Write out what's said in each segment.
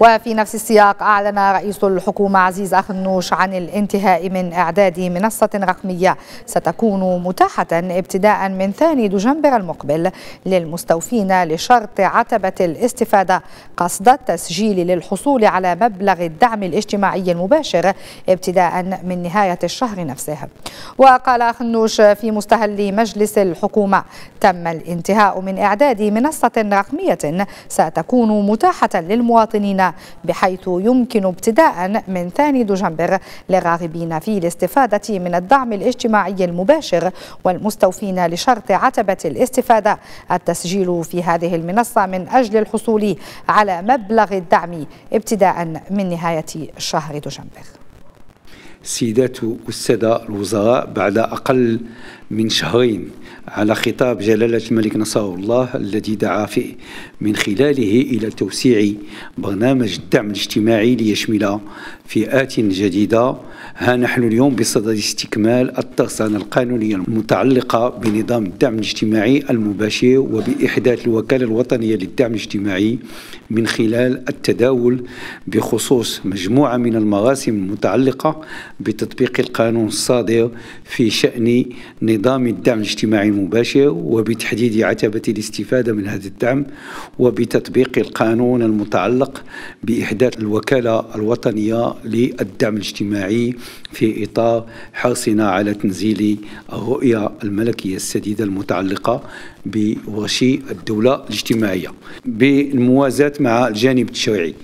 وفي نفس السياق أعلن رئيس الحكومة عزيز أخنوش عن الانتهاء من إعداد منصة رقمية ستكون متاحة ابتداء من ثاني دجنبر المقبل للمستوفين لشرط عتبة الاستفادة قصد التسجيل للحصول على مبلغ الدعم الاجتماعي المباشر ابتداء من نهاية الشهر نفسه. وقال أخنوش في مستهل مجلس الحكومة تم الانتهاء من إعداد منصة رقمية ستكون متاحة للمواطنين بحيث يمكن ابتداء من ثاني دجنبر للراغبين في الاستفادة من الدعم الاجتماعي المباشر والمستوفين لشرط عتبة الاستفادة. التسجيل في هذه المنصة من أجل الحصول على مبلغ الدعم ابتداء من نهاية شهر دجنبر. السيدات والسادة الوزراء بعد أقل من شهرين على خطاب جلالة الملك نصر الله الذي دعا فيه من خلاله إلى توسيع برنامج الدعم الاجتماعي ليشمل فئات جديدة. ها نحن اليوم بصدد استكمال الترسانة القانونية المتعلقة بنظام الدعم الاجتماعي المباشر وبإحداث الوكالة الوطنية للدعم الاجتماعي من خلال التداول بخصوص مجموعة من المراسم المتعلقة بتطبيق القانون الصادر في شأن نظام الدعم الاجتماعي المباشر وبتحديد عتبة الاستفادة من هذا الدعم وبتطبيق القانون المتعلق بإحداث الوكالة الوطنية للدعم الاجتماعي في إطار حرصنا على تنزيل الرؤية الملكية السديدة المتعلقة بوشي الدولة الاجتماعية. بالموازاة مع الجانب التشريعي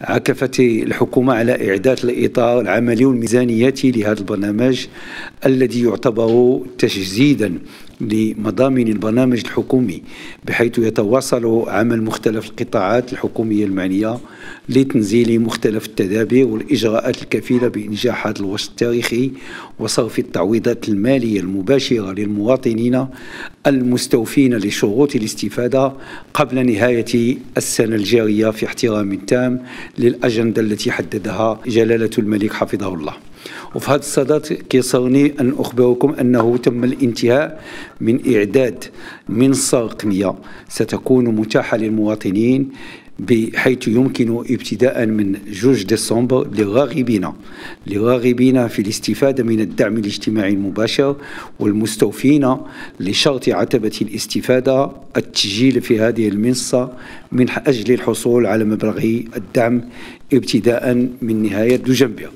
عكفت الحكومة على إعداد الإطار العملي والميزانياتي لهذا البرنامج الذي يعتبر تجسيدا لمضامن البرنامج الحكومي بحيث يتواصل عمل مختلف القطاعات الحكومية المعنية لتنزيل مختلف التدابير والإجراءات الكفيلة بإنجاح هذا الوسط التاريخي وصرف التعويضات المالية المباشرة للمواطنين المستوفين لشروط الاستفادة قبل نهاية السنة الجارية في احترام تام للأجندة التي حددها جلالة الملك حفظه الله. وفي هذا الصدد كيصرني أن أخبركم أنه تم الانتهاء من إعداد منصة رقمية. ستكون متاحة للمواطنين بحيث يمكن ابتداء من جوج ديسمبر للراغبين. للراغبين في الاستفادة من الدعم الاجتماعي المباشر والمستوفين لشرط عتبة الاستفادة التسجيل في هذه المنصة من أجل الحصول على مبلغ الدعم ابتداء من نهاية دجنبر.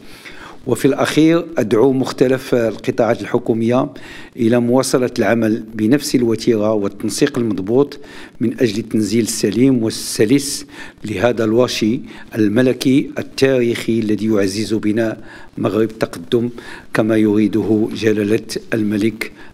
وفي الأخير أدعو مختلف القطاعات الحكومية إلى مواصلة العمل بنفس الوتيرة والتنسيق المضبوط من أجل التنزيل السليم والسلس لهذا الواشي الملكي التاريخي الذي يعزز بناء مغرب التقدم كما يريده جلالة الملك